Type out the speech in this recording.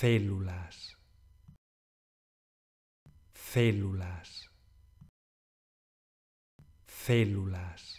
células, células, células.